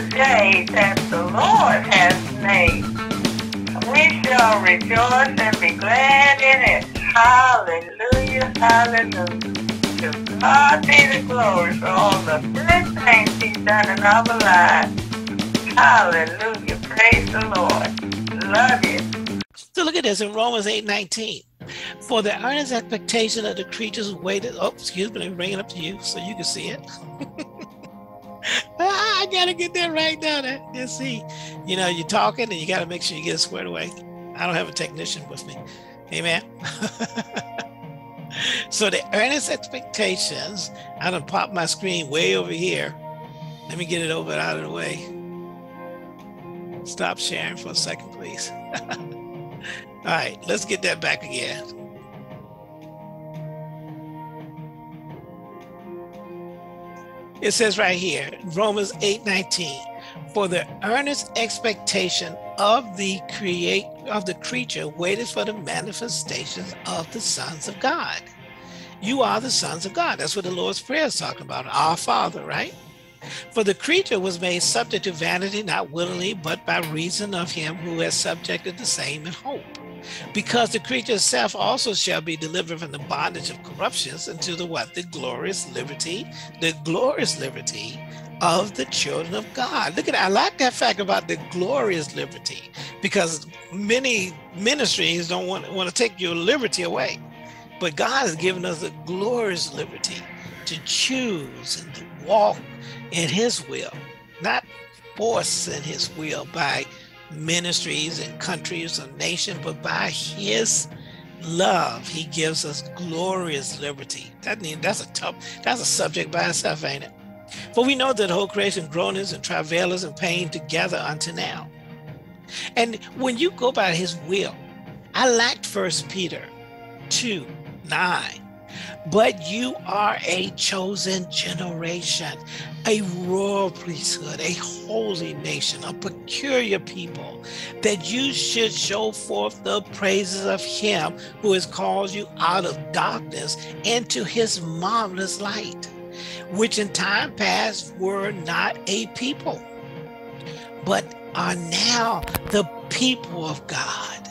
the day that the Lord has made. We shall rejoice and be glad in it. Hallelujah, hallelujah. To God be the glory for all the good things he's done in our lives. Hallelujah, praise the Lord. Love you. So look at this in Romans 8 19. For the earnest expectation of the creatures waited. Oh, excuse me, let me bring it up to you so you can see it. I gotta get that right there and see. You know, you're talking and you gotta make sure you get it squared away. I don't have a technician with me. Amen. so the earnest expectations, I done pop my screen way over here. Let me get it over out of the way. Stop sharing for a second, please. All right, let's get that back again. It says right here, Romans 8 19, for the earnest expectation of the create of the creature waited for the manifestations of the sons of God. You are the sons of God. That's what the Lord's Prayer is talking about. Our Father, right? For the creature was made subject to vanity, not willingly, but by reason of him who has subjected the same in hope because the creature itself also shall be delivered from the bondage of corruptions into the what? The glorious liberty, the glorious liberty of the children of God. Look at that. I like that fact about the glorious liberty because many ministries don't want, want to take your liberty away. But God has given us a glorious liberty to choose and to walk in his will, not force in his will by ministries and countries and nations, but by his love, he gives us glorious liberty. That means that's a tough, that's a subject by itself, ain't it? For we know that whole creation groanings and travailers and pain together unto now. And when you go by his will, I liked first Peter 2, 9 but you are a chosen generation, a royal priesthood, a holy nation, a peculiar people, that you should show forth the praises of him who has called you out of darkness into his marvelous light, which in time past were not a people, but are now the people of God,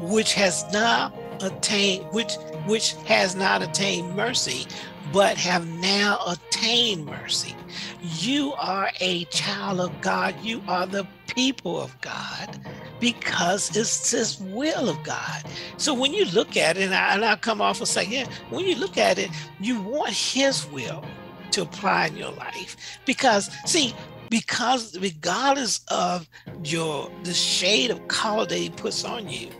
which has now attained, which which has not attained mercy, but have now attained mercy. You are a child of God. You are the people of God because it's His will of God. So when you look at it, and, I, will come off and say, yeah, when you look at it, you want His will to apply in your life. Because, see, because regardless of your the shade of color that he puts on you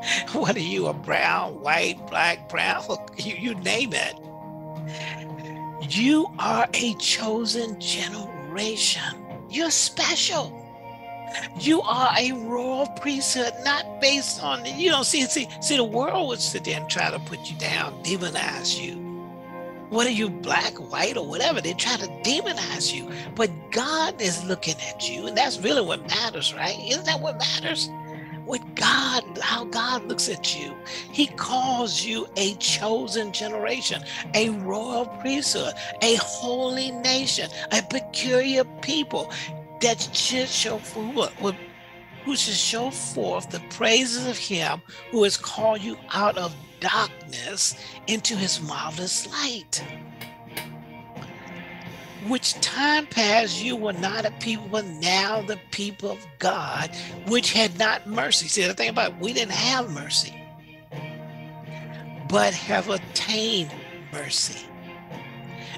what are you, a brown, white, black, brown? You, you name it. You are a chosen generation. You're special. You are a royal priesthood, not based on you don't see see see the world would sit there and try to put you down, demonize you. What are you, black, white, or whatever? They try to demonize you. But God is looking at you, and that's really what matters, right? Isn't that what matters? What God, how God looks at you. He calls you a chosen generation, a royal priesthood, a holy nation, a peculiar people that should show forth, who should show forth the praises of him who has called you out of darkness into his marvelous light which time past you were not a people, but now the people of God, which had not mercy. See, the thing about it, we didn't have mercy, but have attained mercy.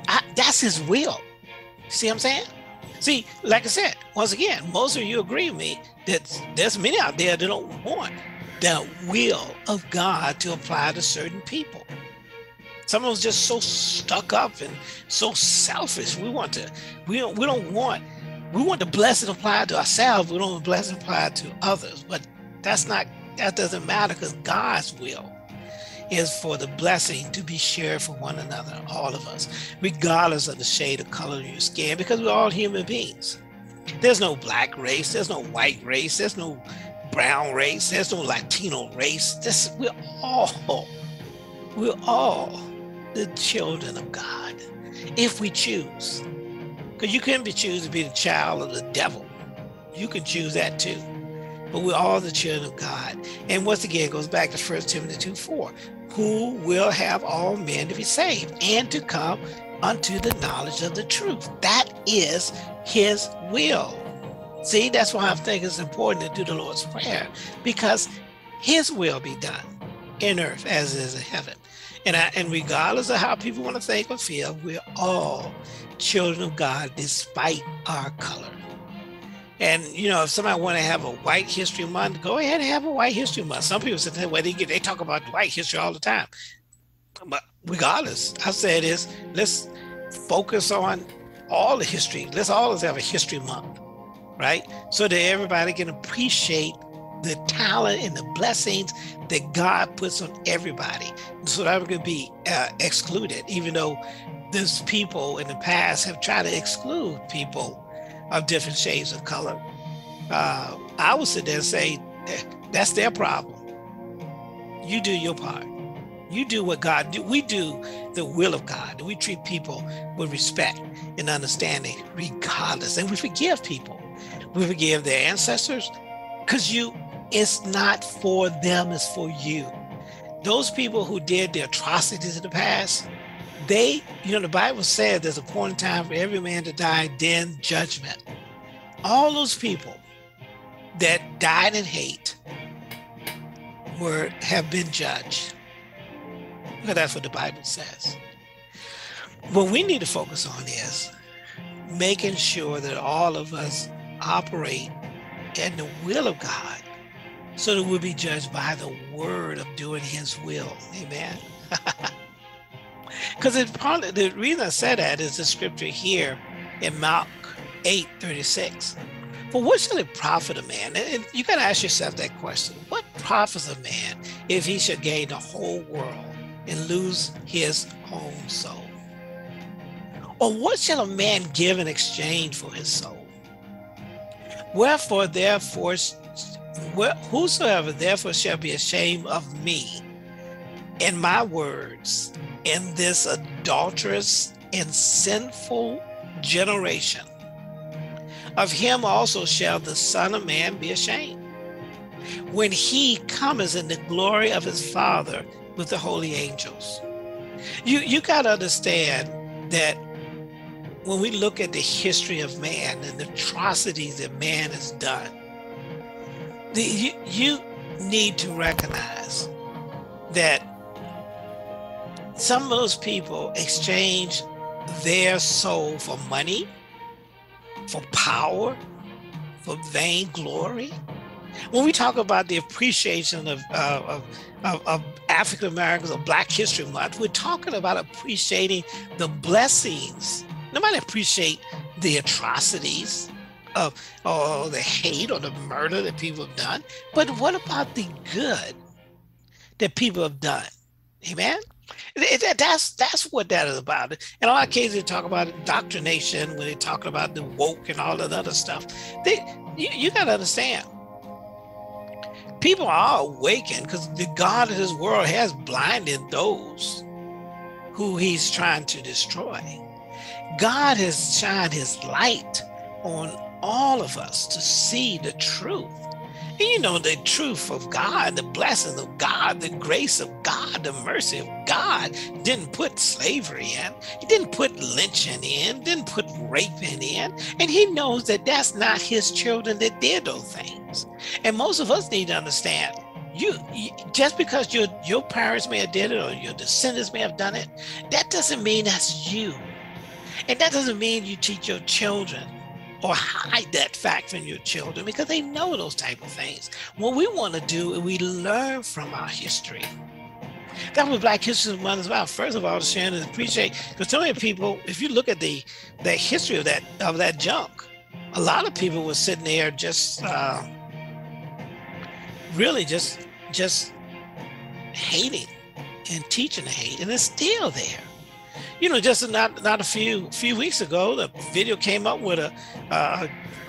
I, that's his will. See what I'm saying? See, like I said, once again, most of you agree with me that there's many out there that don't want the will of God to apply to certain people. Some of us just so stuck up and so selfish. We want to, we don't, we don't want, we want the blessing applied to ourselves. We don't want the blessing applied to others. But that's not, that doesn't matter because God's will is for the blessing to be shared for one another, all of us, regardless of the shade of color of your skin, because we're all human beings. There's no black race, there's no white race, there's no brown race, there's no Latino race. This we're all, we're all the children of God if we choose. Because you can be choose to be the child of the devil. You can choose that too. But we're all the children of God. And once again, it goes back to 1 Timothy 2 4, who will have all men to be saved and to come unto the knowledge of the truth. That is his will. See, that's why I think it's important to do the Lord's Prayer because his will be done in earth as it is in heaven. And, I, and regardless of how people want to think or feel, we're all children of God despite our color. And you know, if somebody want to have a White History Month, go ahead and have a White History Month. Some people say, well, they get they talk about white history all the time. But regardless, I said is let's focus on all the history. Let's always have a history month, right? So that everybody can appreciate the talent and the blessings that God puts on everybody. So that could be uh, excluded, even though those people in the past have tried to exclude people of different shades of color. Uh, I would sit there and say, that's their problem. You do your part. You do what God do. We do the will of God. We treat people with respect and understanding, regardless, and we forgive people. We forgive their ancestors because you. It's not for them. It's for you. Those people who did the atrocities in the past, they, you know, the Bible says there's a point in time for every man to die, then judgment. All those people that died in hate were have been judged. Because that's what the Bible says. What we need to focus on is making sure that all of us operate in the will of God so that we'll be judged by the word of doing his will. Amen. Because probably the reason I said that is the scripture here in Mark 8 36. For what shall it profit a man? And you got to ask yourself that question. What profits a man if he should gain the whole world and lose his own soul? Or what shall a man give in exchange for his soul? Wherefore, therefore, whosoever therefore shall be ashamed of me and my words in this adulterous and sinful generation, of him also shall the Son of Man be ashamed when he comes in the glory of his Father with the holy angels. You you got to understand that when we look at the history of man and the atrocities that man has done, the, you, you need to recognize that some of those people exchange their soul for money, for power, for vainglory. When we talk about the appreciation of, uh, of, of, of African Americans or Black History Month, we're talking about appreciating the blessings. Nobody appreciate the atrocities of or the hate or the murder that people have done. But what about the good that people have done? Amen. That's that's what that is about. In a lot of cases, they talk about indoctrination when they talk about the woke and all that other stuff. They, you, you got to understand, people are awakened because the God of this world has blinded those who He's trying to destroy. God has shined His light on all of us to see the truth. And you know, the truth of God, the blessing of God, the grace of God, the mercy of God didn't put slavery in. He didn't put lynching in, didn't put raping in. And he knows that that's not his children that did those things. And most of us need to understand you, you, just because your your parents may have did it or your descendants may have done it, that doesn't mean that's you. And that doesn't mean you teach your children or hide that fact from your children because they know those type of things. What we want to do is we learn from our history. That's what Black History Month is about. First of all, share and appreciate, because so many people, if you look at the the history of that of that junk, a lot of people were sitting there just uh, really just just hating and teaching hate, and it's still there. You know, just not not a few few weeks ago, the video came up with a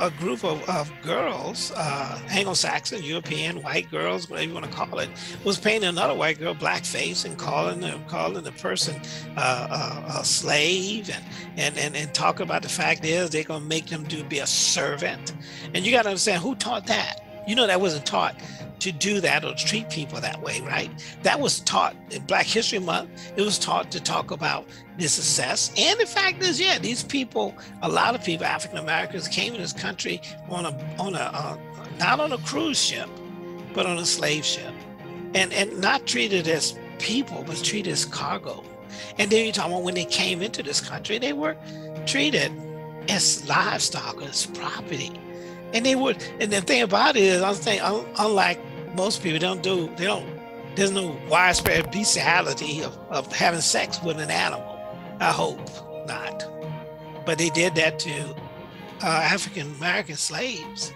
a group of, of girls, uh, Anglo-Saxon, European, white girls, whatever you want to call it, was painting another white girl blackface and calling the, calling the person uh, a, a, slave and, and, and, and about the fact is they're going to make them do be a servant. And you got to understand who taught that. You know that wasn't taught to do that or treat people that way, right? That was taught in Black History Month. It was taught to talk about this success. And the fact is, yeah, these people, a lot of people, African Americans, came in this country on a on a uh, not on a cruise ship, but on a slave ship, and and not treated as people, but treated as cargo. And then you talk about when they came into this country, they were treated as livestock, as property. And they would, and the thing about it is, I'm saying, unlike most people don't do, they don't, there's no widespread bestiality of, of having sex with an animal. I hope not. But they did that to uh, African American slaves.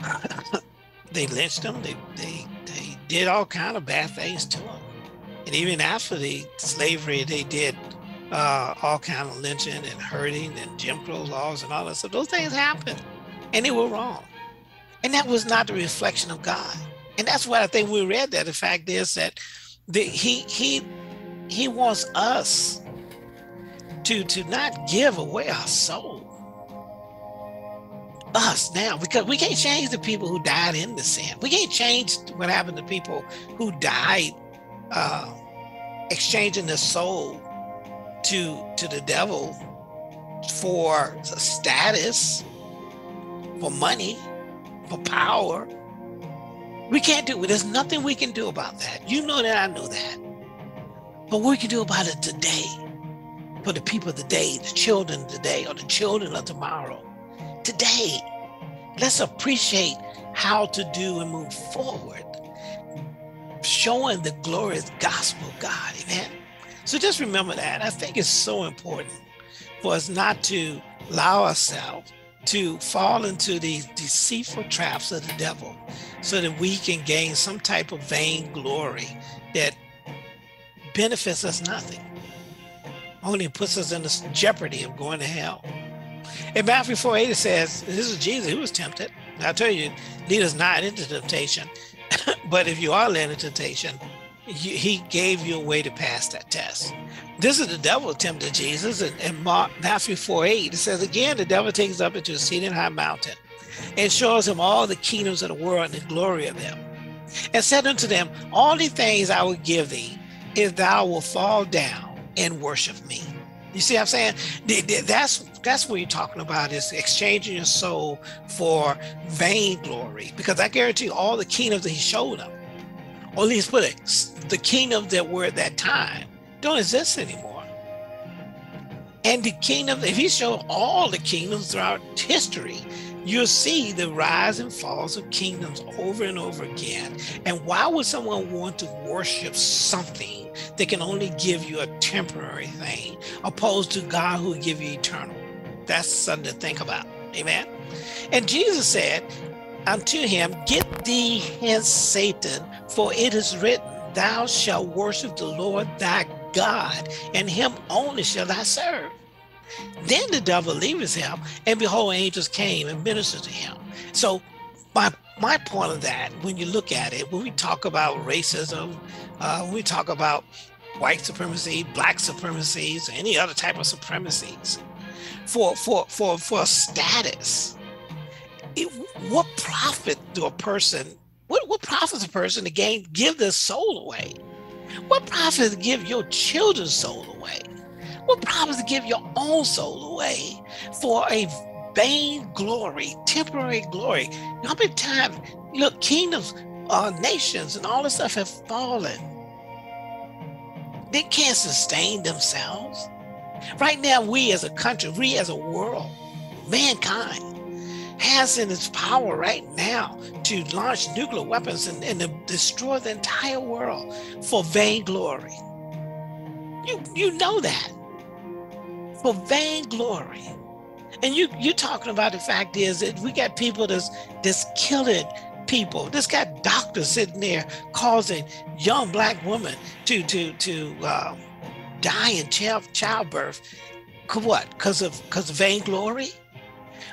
they lynched them. They, they, they did all kind of bad things to them. And even after the slavery, they did uh, all kind of lynching and hurting and Jim Crow laws and all that. So those things happened, and they were wrong. And that was not the reflection of God. And that's what I think we read that. The fact is that the, he he he wants us to to not give away our soul. Us now, because we can't change the people who died in the sin. We can't change what happened to people who died uh, exchanging their soul to to the devil for status, for money for power. We can't do it. There's nothing we can do about that. You know that I know that. But what we can do about it today, for the people of the day, the children today, or the children of tomorrow, today, let's appreciate how to do and move forward, showing the glorious gospel of God. Amen. So just remember that. I think it's so important for us not to allow ourselves to fall into these deceitful traps of the devil so that we can gain some type of vain glory that benefits us nothing, only puts us in the jeopardy of going to hell. In Matthew 4 8, it says, This is Jesus who was tempted. I tell you, lead us not into temptation, but if you are led into temptation, he gave you a way to pass that test. This is the devil tempted Jesus. And in Matthew 4 8, it says, Again, the devil takes up into a seated high mountain and shows him all the kingdoms of the world and the glory of them. And said unto them, All the things I will give thee, if thou will fall down and worship me. You see what I'm saying? That's that's what you're talking about is exchanging your soul for vain glory. Because I guarantee you, all the kingdoms that he showed them, or at least put the kingdoms that were at that time, don't exist anymore. And the kingdom, if he showed all the kingdoms throughout history, you'll see the rise and falls of kingdoms over and over again. And why would someone want to worship something that can only give you a temporary thing, opposed to God who will give you eternal? That's something to think about. Amen. And Jesus said unto him, Get thee hence, Satan, for it is written, Thou shalt worship the Lord thy God, and him only shall I serve. Then the devil leaves him, and behold, angels came and ministered to him. So my my point of that, when you look at it, when we talk about racism, uh, when we talk about white supremacy, black supremacies, any other type of supremacies, for for for for status, it, what profit do a person? What what profits a person to gain give their soul away? What profits to give your children's soul away? What profits to give your own soul away for a vain glory, temporary glory? How many times, look, kingdoms, uh, nations, and all this stuff have fallen. They can't sustain themselves. Right now, we as a country, we as a world, mankind, has in its power right now to launch nuclear weapons and, and destroy the entire world for vainglory. You you know that. For vainglory. And you you're talking about the fact is that we got people that's that's killing people. This got doctors sitting there causing young black women to to to uh, die in child, childbirth. What? Because of because of vainglory?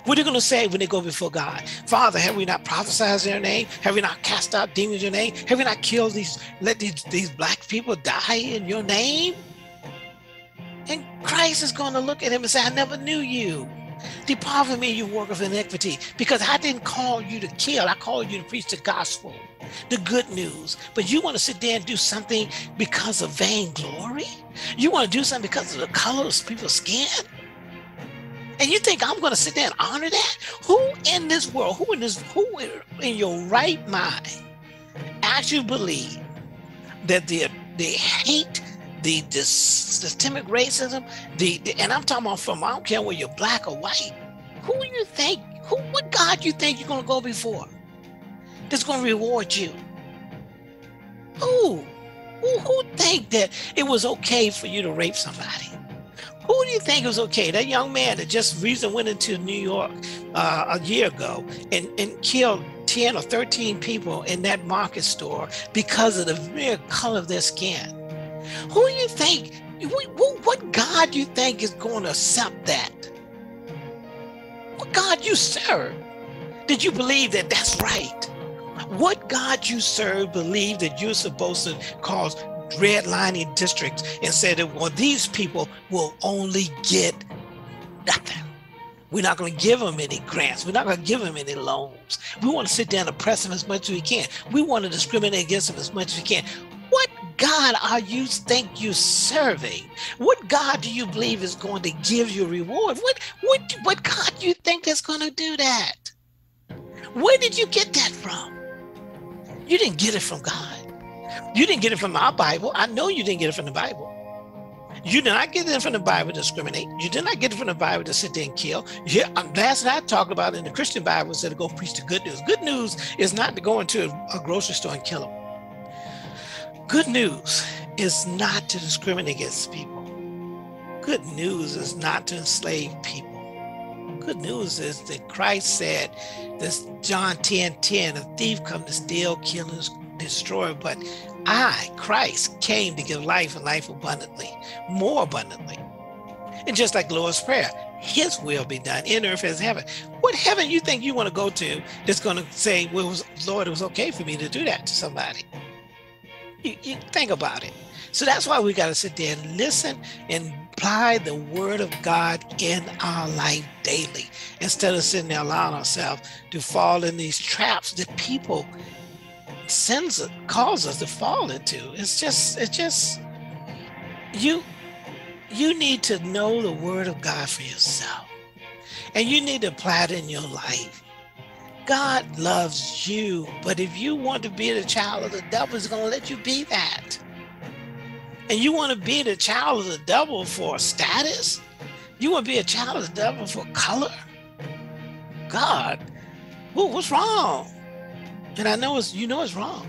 What are you going to say when they go before God? Father, have we not prophesied in your name? Have we not cast out demons in your name? Have we not killed these, let these, these black people die in your name? And Christ is going to look at him and say, I never knew you. Depart from me, you work of iniquity, because I didn't call you to kill. I called you to preach the gospel, the good news. But you want to sit there and do something because of vainglory? You want to do something because of the color of people's skin? And you think I'm going to sit there and honor that? Who in this world, who in this, who in your right mind actually believe that the the hate, the, the systemic racism, the, the and I'm talking about from I don't care whether you're black or white. Who you think? Who what God you think you're going to go before? That's going to reward you? Who? Who, who think that it was okay for you to rape somebody? Who do you think was okay? That young man that just recently went into New York uh, a year ago and, and killed 10 or 13 people in that market store because of the mere color of their skin. Who do you think, what God do you think is going to accept that? What God you serve? Did you believe that that's right? What God you serve believe that you're supposed to cause redlining districts and said that well, these people will only get nothing. We're not going to give them any grants. We're not going to give them any loans. We want to sit down and press them as much as we can. We want to discriminate against them as much as we can. What God are you think you're serving? What God do you believe is going to give you reward? What what what God do you think is going to do that? Where did you get that from? You didn't get it from God. You didn't get it from our Bible. I know you didn't get it from the Bible. You did not get it from the Bible to discriminate. You did not get it from the Bible to sit there and kill. Yeah, um, last night I talk about in the Christian Bible said to go preach the good news. Good news is not to go into a grocery store and kill them. Good news is not to discriminate against people. Good news is not to enslave people. Good news is that Christ said, this John 10 10, a thief come to steal, kill, and destroy, but I, Christ, came to give life and life abundantly, more abundantly. And just like Lord's Prayer, his will be done in earth as heaven. What heaven you think you want to go to that's going to say, well, Lord, it was okay for me to do that to somebody? You, you think about it. So that's why we got to sit there and listen and apply the word of God in our life daily instead of sitting there allowing ourselves to fall in these traps that people sends calls us to fall into. It's just, it's just, you, you need to know the word of God for yourself. And you need to apply it in your life. God loves you, but if you want to be the child of the devil, he's going to let you be that. And you want to be the child of the devil for status? You want to be a child of the devil for color? God, what's wrong? And I know it's you know it's wrong.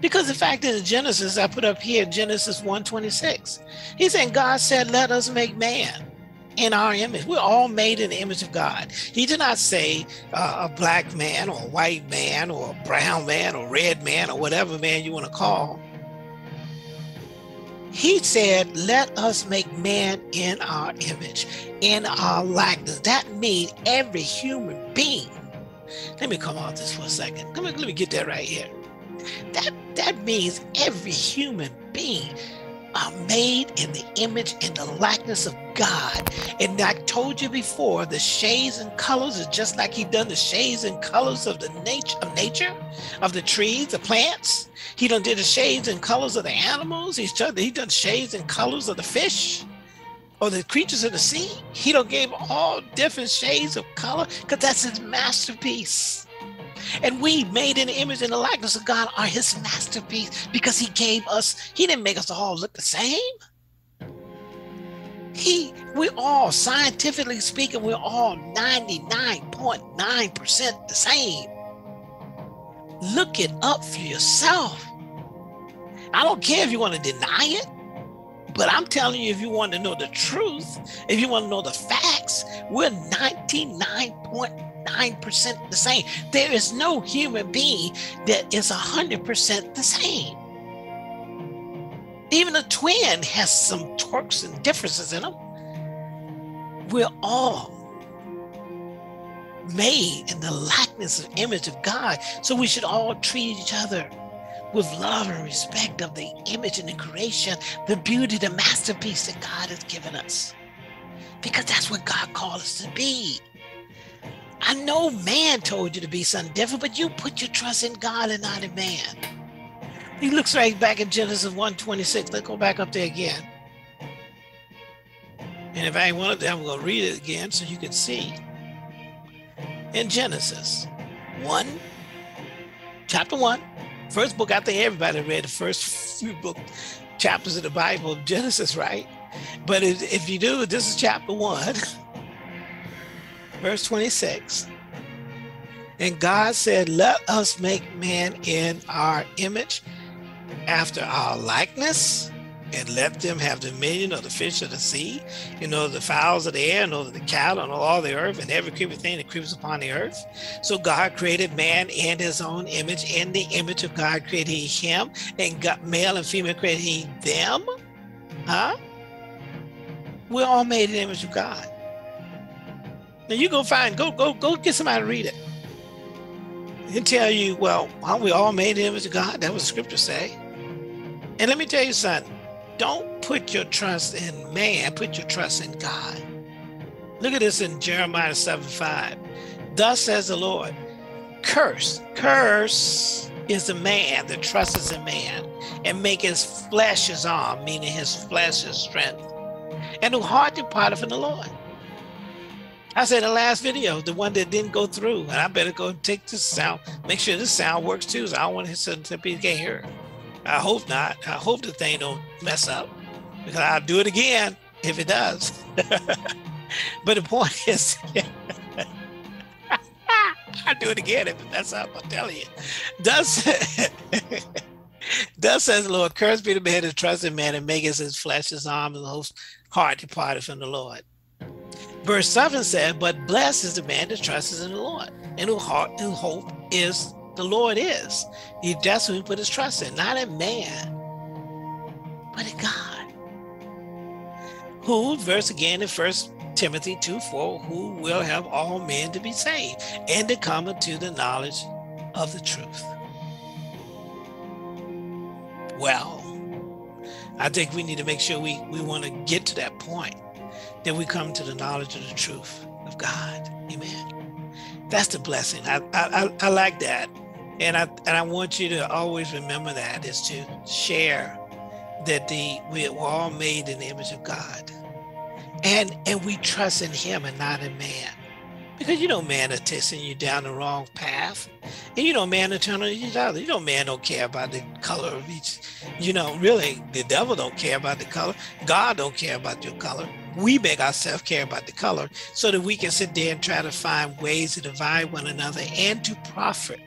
Because the fact is in Genesis, I put up here Genesis 126. He's saying God said, Let us make man in our image. We're all made in the image of God. He did not say uh, a black man or a white man or a brown man or red man or whatever man you want to call. He said, Let us make man in our image, in our likeness. That means every human being let me come off this for a second. Let me, let me get that right here. That, that means every human being are made in the image and the likeness of God. And I told you before, the shades and colors is just like he done the shades and colors of the nature of nature, of the trees, the plants. He done did the shades and colors of the animals. He's done, he done shades and colors of the fish or the creatures of the sea. He don't gave all different shades of color because that's his masterpiece. And we made in the image and the likeness of God are his masterpiece because he gave us, he didn't make us all look the same. He, we all, scientifically speaking, we're all 99.9% the same. Look it up for yourself. I don't care if you want to deny it. But I'm telling you, if you want to know the truth, if you want to know the facts, we're 99.9% the same. There is no human being that is 100% the same. Even a twin has some torques and differences in them. We're all made in the likeness and image of God. So we should all treat each other with love and respect of the image and the creation, the beauty, the masterpiece that God has given us. Because that's what God called us to be. I know man told you to be something different, but you put your trust in God and not in man. He looks right back in Genesis 1:26. Let's go back up there again. And if I ain't one of them, I'm going to read it again so you can see. In Genesis 1, chapter 1, first book, I think everybody read the first few book chapters of the Bible, Genesis, right? But if you do, this is chapter 1, verse 26. And God said, Let us make man in our image, after our likeness, and let them have dominion of the fish of the sea, you know, the fowls of the air, and over the cattle, and all the earth, and every creeping thing that creeps upon the earth. So God created man in his own image. In the image of God created him, and got male and female created he them. Huh? We're all made in the image of God. Now you go find, go, go, go get somebody to read it. And tell you, well, aren't we all made in the image of God? That was the scripture say. And let me tell you something. Don't put your trust in man, put your trust in God. Look at this in Jeremiah 7 5. Thus says the Lord, curse, curse is the man that trusts in man and make his flesh his arm, meaning his flesh his strength, and who heart departed from the Lord. I said the last video, the one that didn't go through, and I better go and take this sound, make sure this sound works too. So I don't want to some people can't hear. I hope not. I hope the thing don't mess up because I'll do it again if it does. but the point is, I'll do it again if it mess up. I'm telling you. Thus, thus says the Lord, cursed be the man that trusts in man and maketh his flesh his arm and the whole heart departed from the Lord. Verse 7 said, But blessed is the man that trusts in the Lord and who heart and hope is the Lord is. He that's who he put his trust in, not in man, but in God. Who, verse again in First Timothy 2 4, who will have all men to be saved and to come into the knowledge of the truth. Well, I think we need to make sure we, we want to get to that point that we come to the knowledge of the truth of God. Amen. That's the blessing. I, I, I like that. And I and I want you to always remember that is to share that the we're all made in the image of God. And and we trust in him and not in man. Because you know man is testing you down the wrong path. And you know man is turning each other. You know man don't care about the color of each. You know, really, the devil don't care about the color. God don't care about your color we make ourselves care about the color so that we can sit there and try to find ways to divide one another and to profit.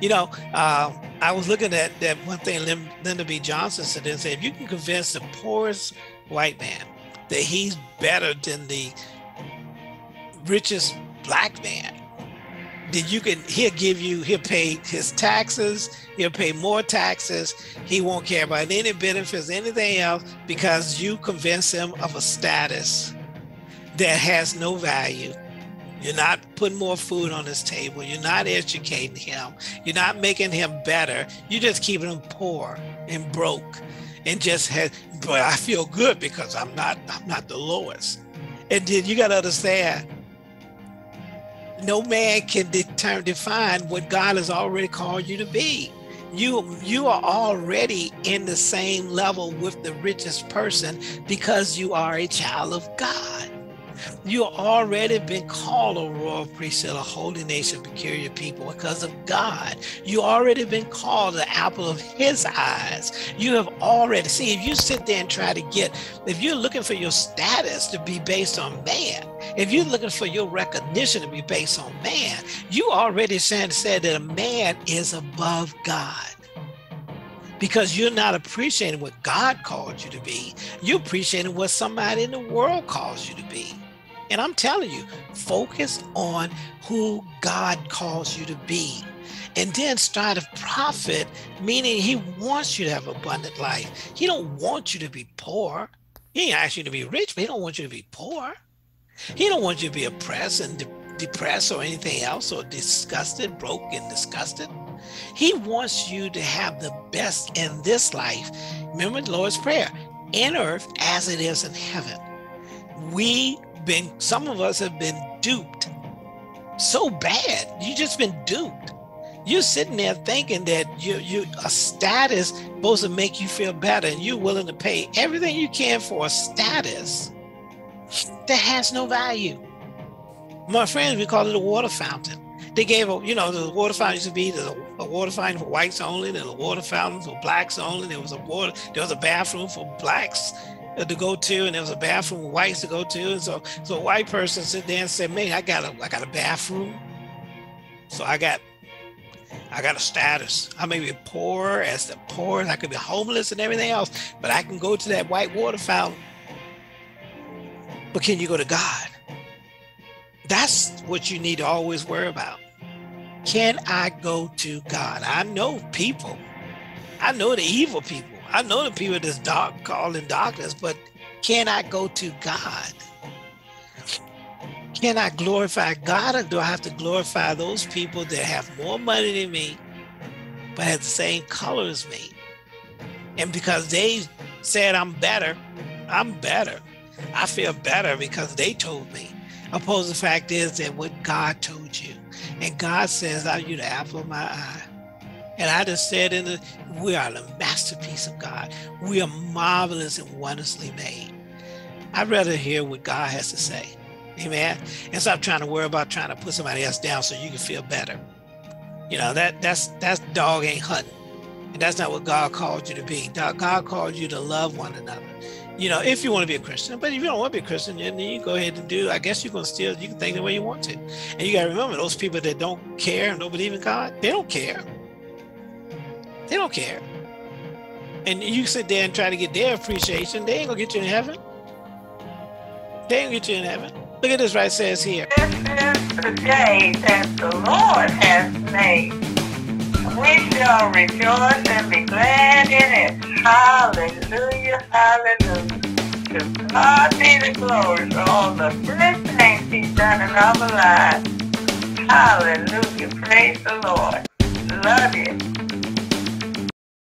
You know, uh, I was looking at that one thing Lyndon B. Johnson said and said, if you can convince the poorest white man that he's better than the richest black man, then you can he'll give you he'll pay his taxes he'll pay more taxes he won't care about any benefits anything else because you convince him of a status that has no value. You're not putting more food on his table. You're not educating him. You're not making him better. You're just keeping him poor and broke and just had but i feel good because i'm not i'm not the lowest. And then you got to understand no man can determine, define what God has already called you to be. You you are already in the same level with the richest person because you are a child of God. You already been called a royal priesthood, a holy nation, peculiar people because of God. You already been called the apple of his eyes. You have already, see, if you sit there and try to get, if you're looking for your status to be based on man, if you're looking for your recognition to be based on man, you already said, said that a man is above God because you're not appreciating what God called you to be. You're appreciating what somebody in the world calls you to be. And I'm telling you, focus on who God calls you to be. and then start to profit, meaning he wants you to have abundant life. He don't want you to be poor. He ain't ask you to be rich, but he don't want you to be poor. He don't want you to be oppressed and de- depressed or anything else or disgusted, broke and disgusted. He wants you to have the best in this life. Remember the Lord's Prayer in earth as it is in heaven. We been, some of us have been duped so bad. You just been duped. You're sitting there thinking that you you a status supposed to make you feel better, and you're willing to pay everything you can for a status that has no value. My friends, we call it a water fountain. They gave a, you know, the water fountain used to be the a water fountain for whites only, then a water fountain for blacks only. There was a water, there was a bathroom for blacks to go to, and there was a bathroom for whites to go to. And so, so a white person sit there and said, "Man, I got a, I got a bathroom, so I got, I got a status. I may be poor as the poor, I could be homeless and everything else, but I can go to that white water fountain. But can you go to God? That's what you need to always worry about. Can I go to God? I know people. I know the evil people. I know the people that's called in darkness, but can I go to God? Can I glorify God or do I have to glorify those people that have more money than me, but have the same color as me? And because they said I'm better, I'm better. I feel better because they told me. Opposed the fact is that what God told you. And God says, Are you the apple of my eye? And I just said in the we are the masterpiece of God. We are marvelous and wondrously made. I'd rather hear what God has to say. Amen. And stop trying to worry about trying to put somebody else down so you can feel better. You know, that that's that's dog ain't hunting. And that's not what God called you to be. God called you to love one another you know, if you want to be a Christian. But if you don't want to be a Christian, then you go ahead and do. I guess you can still you can think the way you want to. And you got to remember those people that don't care and don't believe in God, they don't care. They don't care. And you sit there and try to get their appreciation, they ain't gonna get you in heaven. They ain't gonna get you in heaven. Look at this right says here. This is the day that the Lord has made. We shall rejoice and be glad in it. Hallelujah, hallelujah. To God be the glory for all the good things he's done in our lives. Hallelujah, praise the Lord. Love you.